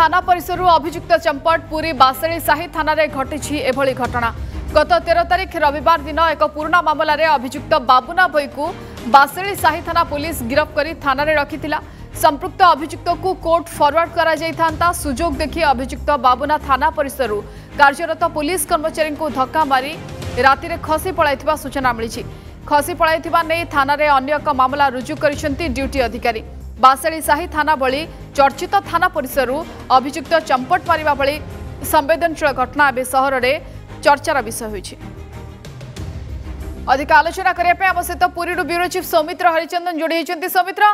থানা পরিসর অভিযুক্ত চম্পট পুরী বাসেড়ি সাহি থানায় ঘটিছি এভাবে ঘটনা গত তের তারিখ রবিবার দিন এক পুরোনা মামলার অভিযুক্ত বাবুনা বইকু বাসেড়ি সাহি থানা পুলিশ গিরফ করে থানায় রাখি সম্পৃক্ত অভিযুক্তক কোর্ট ফরওয়ার্ড করা যাইতা সুযোগ দেখি অভিযুক্ত বাবুনা থানা পরিসর কার্যরত পুলিশ কর্মচারী ধক্কা মারি রাতে খসি পলাই সূচনা মিছে খসি পলাই থানায় অন্য এক মামলা রুজু করেছেন ডিউটি অধিকারী ବାସେଳି ସାହି ଥାନା ଭଳି ଚର୍ଚ୍ଚିତ ଥାନା ପରିସରରୁ ଅଭିଯୁକ୍ତ ଚମ୍ପଟ ମାରିବା ଭଳି ସମ୍ବେଦନଶୀଳ ଘଟଣା ଏବେ ସହରରେ ଚର୍ଚ୍ଚାର ବିଷୟ ହୋଇଛି ଅଧିକ ଆଲୋଚନା କରିବା ପାଇଁ ଆମ ସହିତ ପୁରୀରୁ ବ୍ୟୁରୋ ଚିଫ୍ ସୌମିତ୍ର ହରିଚନ୍ଦନ ଯୋଡ଼ି ହୋଇଛନ୍ତି ସୌମିତ୍ର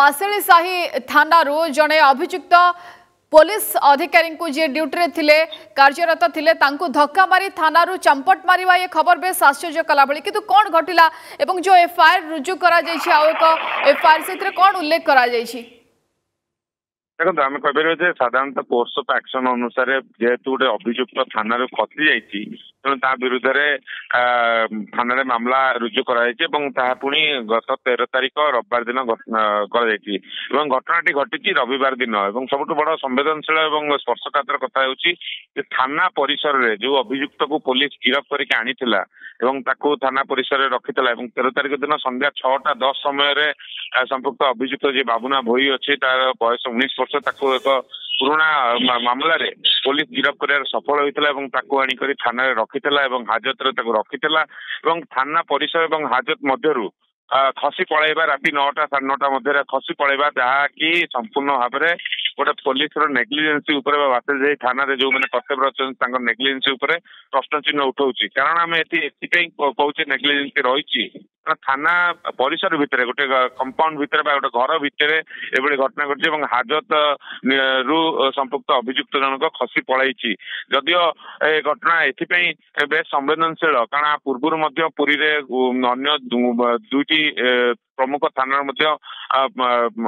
ବାସେଳି ସାହି ଥାନାରୁ ଜଣେ ଅଭିଯୁକ୍ତ ପୋଲିସ ଅଧିକାରୀଙ୍କୁ ଯିଏ ଡ୍ୟୁଟିରେ ଥିଲେ କାର୍ଯ୍ୟରତ ଥିଲେ ତାଙ୍କୁ ଧକ୍କା ମାରି ଥାନାରୁ ଚମ୍ପଟ ମାରିବା ଏ ଖବର ବେଶ ଆଶ୍ଚର୍ଯ୍ୟ କଲାଭଳି କିନ୍ତୁ କ'ଣ ଘଟିଲା ଏବଂ ଯେଉଁ ଏଫଆଇଆର ରୁଜୁ କରାଯାଇଛି ଆଉ ଏକ ଏଫଆଇଆର ସେଥିରେ କ'ଣ ଉଲ୍ଲେଖ କରାଯାଇଛି ଦେଖନ୍ତୁ ଆମେ କହିପାରିବା ଯେ ସାଧାରଣତଃ କୋର୍ସ ଅଫ୍ ଆକ୍ସନ ଅନୁସାରେ ଯେହେତୁ ଗୋଟେ ଅଭିଯୁକ୍ତ ଥାନାରୁ ଖସି ଯାଇଛି ତେଣୁ ତା ବିରୁଦ୍ଧରେ ଥାନାରେ ମାମଲା ରୁଜୁ କରାଯାଇଛି ଏବଂ ତାହା ପୁଣି ଗତ ତେର ତାରିଖ ରବିବାର ଦିନ କରାଯାଇଛି ଏବଂ ଘଟଣାଟି ଘଟିଛି ରବିବାର ଦିନ ଏବଂ ସବୁଠୁ ବଡ ସମ୍ବେଦନଶୀଳ ଏବଂ ସ୍ପର୍ଶକାତର କଥା ହେଉଛି ଯେ ଥାନା ପରିସରରେ ଯୋଉ ଅଭିଯୁକ୍ତକୁ ପୋଲିସ ଗିରଫ କରିକି ଆଣିଥିଲା ଏବଂ ତାକୁ ଥାନା ପରିସରରେ ରଖିଥିଲା ଏବଂ ତେର ତାରିଖ ଦିନ ସନ୍ଧ୍ୟା ଛଅଟା ଦଶ ସମୟରେ ସମ୍ପୃକ୍ତ ଅଭିଯୁକ୍ତ ଯିଏ ବାବୁନା ଭୋଇ ଅଛି ତାର ବୟସ ଉଣେଇଶ ବର୍ଷ ତାକୁ ଏକ ପୁରୁଣା ମାମଲାରେ ପୋଲିସ ଗିରଫ କରିବାରେ ସଫଳ ହୋଇଥିଲା ଏବଂ ତାକୁ ଆଣିକରି ଥାନାରେ ରଖିଥିଲା ଏବଂ ହାଜତରେ ତାକୁ ରଖିଥିଲା ଏବଂ ଥାନା ପରିସର ଏବଂ ହାଜତ ମଧ୍ୟରୁ ଖସି ପଳାଇବା ରାତି ନଅଟା ସାଢେ ନଅଟା ମଧ୍ୟରେ ଖସି ପଳାଇବା ଯାହାକି ସମ୍ପୂର୍ଣ୍ଣ ଭାବରେ ଗୋଟେ ପୋଲିସ ର ନେଗ୍ଲିଜେନ୍ସି ଉପରେ ବା ବାସେ ଯାଇ ଥାନାରେ ଯେଉଁମାନେ କର୍ତ୍ତବ୍ୟ ଅଛନ୍ତି ତାଙ୍କ ନେଗ୍ଲିଜେନ୍ସି ଉପରେ ପ୍ରଶ୍ନ ଚିହ୍ନ ଉଠଉଛି କାରଣ ଆମେ ଏଠି ଏଥିପାଇଁ କହୁଛେ ନେଗ୍ଲିଜେନ୍ସି ରହିଛି କାରଣ ଥାନା ପରିସର ଭିତରେ ଗୋଟେ କମ୍ପାଉଣ୍ଡ ଭିତରେ ବା ଗୋଟେ ଘର ଭିତରେ ଏଭଳି ଘଟଣା ଘଟିଛି ଏବଂ ହାଜତ ରୁ ସମ୍ପୃକ୍ତ ଅଭିଯୁକ୍ତ ଜଣକ ଖସି ପଳାଇଛି ଯଦିଓ ଏ ଘଟଣା ଏଥିପାଇଁ ବେଶ ସମ୍ବେଦନଶୀଳ କାରଣ ପୂର୍ବରୁ ମଧ୍ୟ ପୁରୀରେ ଅନ୍ୟ ଦୁଇଟି ପ୍ରମୁଖ ସ୍ଥାନରେ ମଧ୍ୟ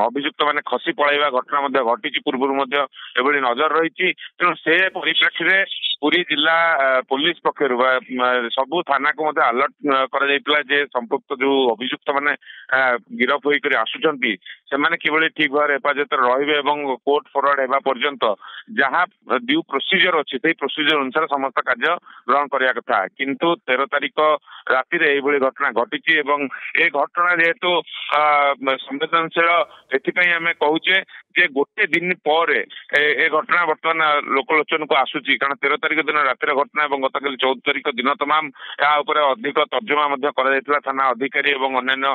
ଅଭିଯୁକ୍ତମାନେ ଖସି ପଳାଇବା ଘଟଣା ମଧ୍ୟ ଘଟିଛି ପୂର୍ବରୁ ମଧ୍ୟ ଏଭଳି ନଜର ରହିଛି ତେଣୁ ସେ ପରିପ୍ରେକ୍ଷୀରେ ପୁରୀ ଜିଲ୍ଲା ପୋଲିସ ପକ୍ଷରୁ ବା ସବୁ ଥାନାକୁ ମଧ୍ୟ ଆଲର୍ଟ କରାଯାଇଥିଲା ଯେ ସମ୍ପୃକ୍ତ ଯୋଉ ଅଭିଯୁକ୍ତମାନେ ଗିରଫ ହୋଇକରି ଆସୁଛନ୍ତି ସେମାନେ କିଭଳି ଠିକ ଭାବରେ ହେଫାଜତରେ ରହିବେ ଏବଂ କୋର୍ଟ ଫରୱାର୍ଡ ହେବା ପର୍ଯ୍ୟନ୍ତ ଯାହା ଡ୍ୟୁ ପ୍ରୋସିଜର ଅଛି ସେଇ ପ୍ରୋସିଜର ଅନୁସାରେ ସମସ୍ତ କାର୍ଯ୍ୟ ଗ୍ରହଣ କରିବା କଥା କିନ୍ତୁ ତେର ତାରିଖ ରାତିରେ ଏଇଭଳି ଘଟଣା ଘଟିଛି ଏବଂ ଏ ଘଟଣା ଯେହେତୁ ସମ୍ବେଦନଶୀଳ ଏଥିପାଇଁ ଆମେ କହୁଛେ ଯେ ଗୋଟେ ଦିନ ପରେ ଏ ଘଟଣା ବର୍ତ୍ତମାନ ଲୋକଲୋଚନକୁ ଆସୁଛି କାରଣ ତେର ତାରିଖ ଦିନ ରାତିର ଘଟଣା ଏବଂ ଗତକାଲି ଚଉଦ ତାରିଖ ଦିନ ତମାମ ଏହା ଉପରେ ଅଧିକ ତର୍ଜମା ମଧ୍ୟ କରାଯାଇଥିଲା ଥାନା ଅଧିକାରୀ ଏବଂ ଅନ୍ୟାନ୍ୟ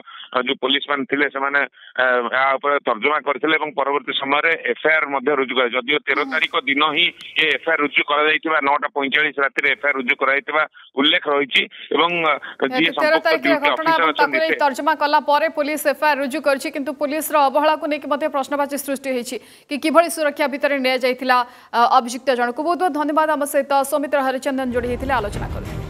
ଯୋଉ ପୋଲିସ ମାନେ ଥିଲେ ସେମାନେ ଏହା ଉପରେ ତର୍ଜମା କରିଥିଲେ ଏବଂ ପରବର୍ତ୍ତୀ ସମୟରେ ଏଫଆଇଆର ମଧ୍ୟ ରୁଜୁ କରାଯାଇଛି ଯଦିଓ ତେର ତାରିଖ ଦିନ ହିଁ ଏ ଏଫଆଇଆର ରୁଜୁ କରାଯାଇଥିବା ନଅଟା ପଇଁଚାଳିଶ ରାତିରେ ଏଫଆଇଆର ରୁଜୁ କରାଯାଇଥିବା ଉଲ୍ଲେଖ ରହିଛି ଏବଂ ଯିଏ ସମ୍ପୃକ୍ତ ଡ୍ୟୁଟି ଅଫିସର ଅଛନ୍ତି ତର୍ଜମା କଲା ପରେ पुलिस एफआईआर रुजु करछि किंतु पुलिस अवहेला को नेकी प्रश्नवाची सृष्टि कि किभଳି सुरक्षा भितर नि अभिजुक्त जन जनक बहुत बहुत धन्यवाद आम सहित सौमित्र हरिचंदन जोड़ी हेतिले आलोचना करथिले